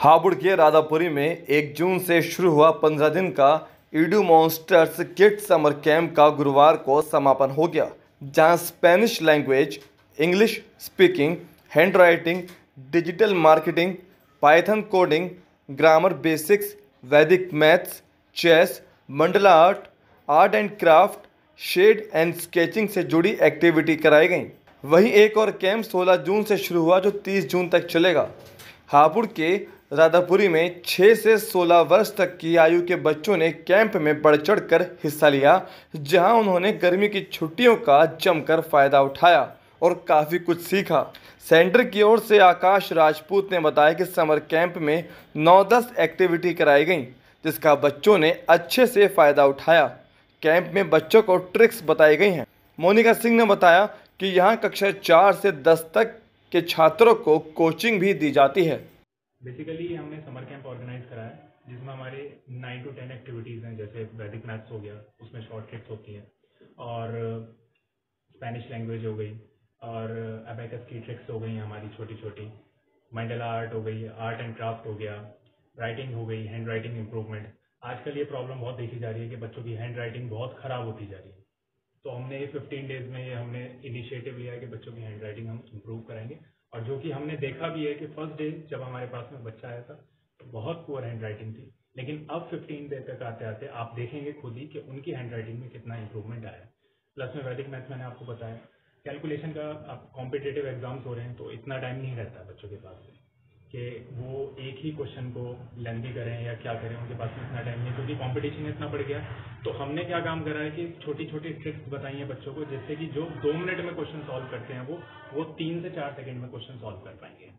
हापुड़ के राधापुरी में एक जून से शुरू हुआ पंद्रह दिन का Edu Monsters kid summer camp का गुरुवार को समापन हो गया, जहाँ Spanish language, English speaking hand writing digital marketing Python coding, grammar basics, Vedic maths, chess, mandala art art and craft, shade and sketching से जुड़ी एक्टिविटी कराई गई। वहीं एक और कैंप 16 जून से शुरू हुआ जो 30 जून तक चलेगा। हापुड़ के राधापुरी में 6 से 16 वर्ष तक की आयु के बच्चों ने कैंप में बढ़ चढ़ कर हिस्सा लिया, जहाँ उन्होंने गर्मी की छुट्टियों का जमकर फ़ायदा उठाया और काफ़ी कुछ सीखा। सेंटर की ओर से आकाश राजपूत ने बताया कि समर कैंप में 9-10 एक्टिविटी कराई गई, जिसका बच्चों ने अच्छे से फ़ायदा उठाया। कैंप में बच्चों को ट्रिक्स बताई गई हैं। मोनिका सिंह ने बताया कि यहाँ कक्षा चार से दस तक के छात्रों को कोचिंग भी दी जाती है। बेसिकली हमने समर कैंप ऑर्गेनाइज करा है, जिसमें हमारे नाइन टू टेन एक्टिविटीज़ हैं, जैसे वैदिक मैथ्स हो गया, उसमें शॉर्ट ट्रिक्स होती हैं, और स्पेनिश लैंग्वेज हो गई, और अबैकस की ट्रिक्स हो गई हमारी छोटी छोटी मंडला आर्ट हो गई आर्ट एंड क्राफ्ट हो गया राइटिंग हो गई हैंड राइटिंग इम्प्रूवमेंट आजकल ये प्रॉब्लम बहुत देखी जा रही है कि बच्चों की हैंड राइटिंग बहुत ख़राब होती जा रही है। तो हमने ये फिफ्टीन डेज़ में ये हमने इनिशिएटिव लिया कि बच्चों की हैंड राइटिंग हम इम्प्रूव कराएँगे। और जो कि हमने देखा भी है कि फ़र्स्ट डे जब हमारे पास में बच्चा आया था तो बहुत पुअर हैंड राइटिंग थी। लेकिन अब फिफ्टीन डे तक आते आते आप देखेंगे खुद ही कि उनकी हैंड राइटिंग में कितना इंप्रूवमेंट आया। प्लस में वैदिक मैथ्स मैंने आपको बताया। कैलकुलेशन का आप कॉम्पिटेटिव एग्ज़ाम्स हो रहे हैं तो इतना टाइम नहीं रहता बच्चों के पास में कि वो एक ही क्वेश्चन को लेंदी करें या क्या करें, उनके पास में इतना टाइम नहीं क्योंकि कंपटीशन इतना बढ़ गया। तो हमने क्या काम करा है कि छोटी छोटी ट्रिक्स बताई हैं बच्चों को, जिससे कि जो दो मिनट में क्वेश्चन सॉल्व करते हैं, वो वो तीन से चार सेकंड में क्वेश्चन सॉल्व कर पाएँगे।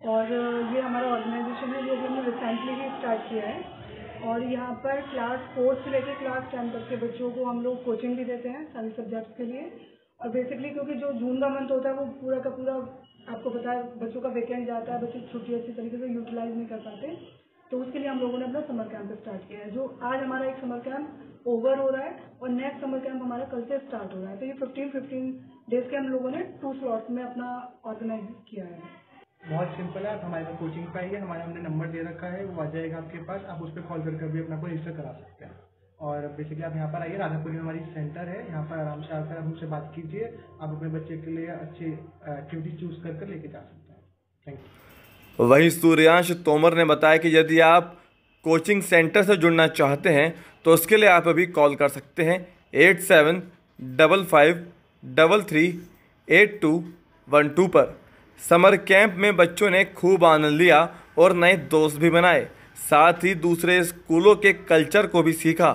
और ये हमारा ऑर्गेनाइजेशन है, जो हमने रिसेंटली ही स्टार्ट किया है। और यहाँ पर क्लास फोर्थ से लेकर क्लास टेन तक के बच्चों को हम लोग कोचिंग भी देते हैं सभी सब्जेक्ट्स के लिए। और बेसिकली क्योंकि जो जून का मंथ होता है, वो पूरा का पूरा आपको पता है, बच्चों का वेकेंड जाता है, बच्चे छुट्टी अच्छी तरीके से यूटिलाइज नहीं कर पाते तो उसके लिए हम लोगों ने अपना समर कैंप स्टार्ट किया है, जो आज हमारा एक समर कैंप ओवर हो रहा है और नेक्स्ट समर कैंप हमारा कल से स्टार्ट हो रहा है तो ये फिफ्टीन फिफ्टीन डेज़ के हम लोगों ने टू स्लॉट्स में अपना ऑर्गेनाइज किया है। बहुत सिंपल है, आप हमारे पास कोचिंग पे आइए हमारा हमने नंबर दे रखा है, वो आ जाएगा आपके पास, आप उस पर कॉल करके भी अपना को रजिस्टर करा सकते हैं। और बेसिकली आप यहाँ पर आइए, राधापुरी में हमारी सेंटर है। यहाँ पर आराम से आकर आप हमसे बात कीजिए। आप अपने बच्चे के लिए अच्छी एक्टिविटी चूज़ कर कर लेके जा सकते हैं। थैंक यू वहीं सूर्यांश तोमर ने बताया कि यदि आप कोचिंग सेंटर से जुड़ना चाहते हैं तो उसके लिए आप अभी कॉल कर सकते हैं। Eight seven double five double three eight two one two पर। समर कैंप में बच्चों ने खूब आनंद लिया और नए दोस्त भी बनाए। साथ ही दूसरे स्कूलों के कल्चर को भी सीखा।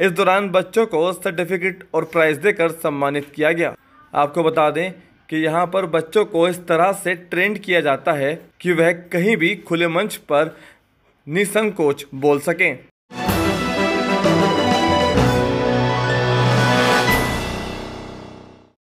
इस दौरान बच्चों को सर्टिफिकेट और प्राइज़ देकर सम्मानित किया गया। आपको बता दें कि यहाँ पर बच्चों को इस तरह से ट्रेंड किया जाता है कि वह कहीं भी खुले मंच पर निसंकोच बोल सकें।